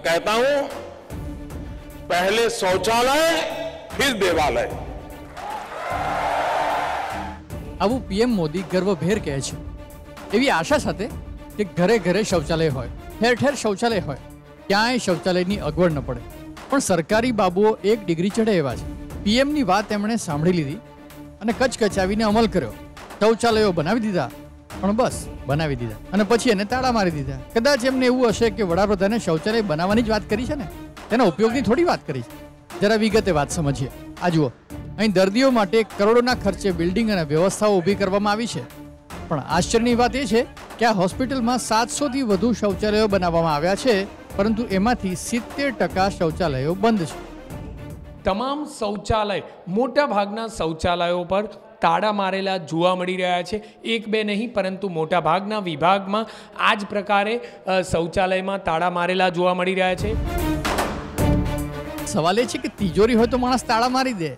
मैं कहता हूं पहले शौचालय फिर देवालय આવું પીએમ મોદી ગર્વભેર કહે છે એવી આશા સાથે કે ઘરે ઘરે શૌચાલય હોય ઠેર ઠેર શૌચાલય હોય ક્યાંય શૌચાલયની અગવડ ન પડે પણ સરકારી બાબુઓ એક ડિગ્રી ચડે એવા છે પીએમની વાત એમણે સાંભળી લીધી અને કચકચાવીને અમલ કર્યો શૌચાલયો બનાવી દીધા પણ બસ, બનાવી દીધા. અને પછી એને તાળા મારી દીધા. કદાચ એમને એવું હશે કે વડાપ્રધાને શૌચાલય બનાવવાની જ વાત કરી છે ને? તેના ઉપયોગની થોડી વાત કરી છે. જરા વિગતે વાત સમજીએ. આ જુઓ, અહીં દર્દીઓ માટે કરોડોના ખર્ચે બિલ્ડિંગ અને વ્યવસ્થાઓ ઊભી કરવામાં આવી છે. પણ આશ્ચર્યની વાત એ છે કે આ હોસ્પિટલમાં સાતસોથી વધુ શૌચાલયો બનાવવામાં આવ્યા છે, પરંતુ એમાંથી સિત્તેર ટકા શૌચાલયો બંધ છે. તમામ શૌચાલય, મોટા ભાગના શૌચાલયો પર તાળા મારેલા જોવા મળી રહ્યા છે. એક બે નહીં, પરંતુ મોટાભાગના વિભાગમાં આ જ પ્રકારે શૌચાલયમાં તાળા મારેલા જોવા મળી રહ્યા છે. સવાલ એ છે કે તિજોરી હોય તો માણસ તાળા મારી દે.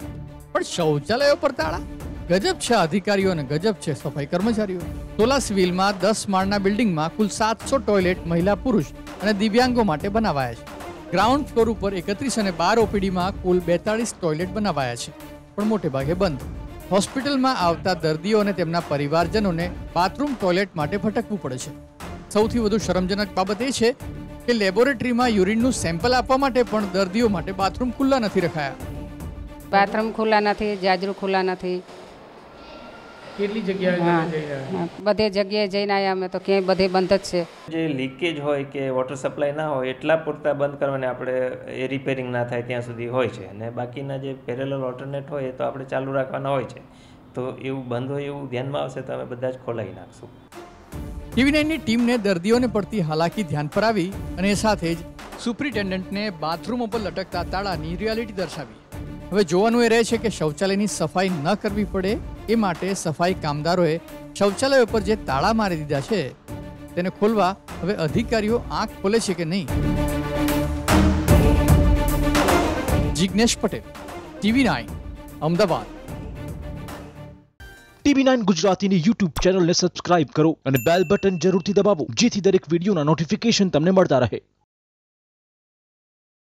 પણ શૌચાલયો પર તાળા? ગજબ છે અધિકારીઓ અને ગજબ છે સફાઈ કર્મચારીઓ. સોલા સિવિલમાં દસ માળના બિલ્ડિંગમાં કુલ સાતસો ટોયલેટ મહિલા પુરુષ અને દિવ્યાંગો માટે બનાવાયા છે. ગ્રાઉન્ડ ફ્લોર ઉપર એકત્રીસ અને બાર ઓપીડીમાં કુલ બેતાળીસ ટોયલેટ બનાવાયા છે, પણ મોટે ભાગે બંધ. હોસ્પિટલમાં આવતા દર્દીઓ અને તેમના પરિવારજનોને બાથરૂમ ટોયલેટ માટે ભટકવું પડે છે. સૌથી વધુ શરમજનક બાબત એ છે કે લેબોરેટરીમાં યુરિનનું સેમ્પલ આપવા માટે પણ દર્દીઓ માટે બાથરૂમ ખુલ્લા નથી રખાયા. બાથરૂમ ખુલ્લા નથી, જાજરૂ ખુલ્લા નથી. કેટલી જગ્યાએ. બધે જગ્યાએ જઈને આવ્યા અમે તો ક્યાંય બધે બંધ જ છે. જે લીકેજ હોય કે વોટર સપ્લાય ના હોય એટલા પૂરતા બંધ કરવાને આપણે એ રિપેરિંગ ના થાય ત્યાં સુધી હોય છે. અને બાકીના જે પેરેલલ ઓલ્ટરનેટ હોય એ તો આપણે ચાલુ રાખવાના હોય છે. તો એવું બંધ હોય એવું ધ્યાનમાં આવશે તો અમે બધા જ ખોલાવી નાખશું. ટીવી નાઇનની ટીમને દર્દીઓને પડતી હાલાકી ધ્યાન પર આવી અને સાથે જ સુપ્રિન્ટેન્ડન્ટને બાથરૂમો પર લટકતા તાળાની રિયાલિટી દર્શાવી. હવે જોવાનું એ રહે છે કે શૌચાલયની સફાઈ ન કરવી પડે એ માટે સફાઈ કામદારોએ શૌચાલયો પર જે તાળા મારી દીધા છે, તેને ખોલવા હવે અધિકારીઓ આંખ ખોલે છે કે નહીં? Jignesh Patel, TV nine, Ahmedabad. TV nine ગુજરાતીની યુટ્યુબ ચેનલને સબસ્ક્રાઇબ કરો અને બેલ બટન જરૂરથી દબાવો, જેથી દરેક વિડીયોના નોટિફિકેશન તમને મળતા રહે.